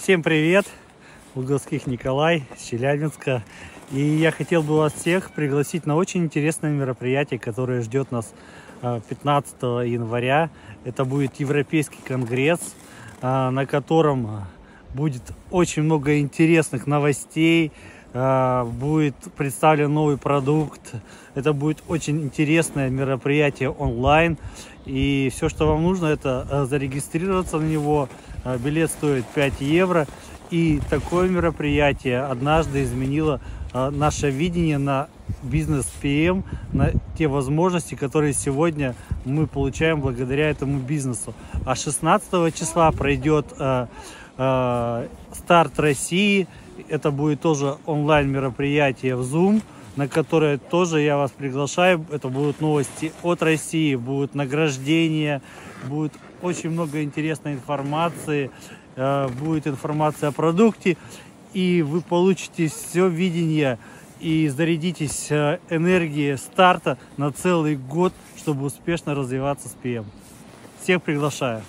Всем привет! Луговских Николай, Челябинска. И я хотел бы вас всех пригласить на очень интересное мероприятие, которое ждет нас 15 э, января. Это будет Европейский конгресс, э, на котором будет очень много интересных новостей, будет представлен новый продукт. Это будет очень интересное мероприятие онлайн. И все, что вам нужно, это зарегистрироваться на него. Билет стоит 5 евро. И такое мероприятие однажды изменило а, наше видение на бизнес ПМ, на те возможности, которые сегодня мы получаем благодаря этому бизнесу. А 16 числа пройдет э, э, старт России. Это будет тоже онлайн мероприятие в Zoom, на которое тоже я вас приглашаю. Это будут новости от России, будут награждения, будет очень много интересной информации, э, будет информация о продукте и вы получите все видение и зарядитесь э, энергией старта на целый год, чтобы успешно развиваться с ПМ. Всех приглашаю.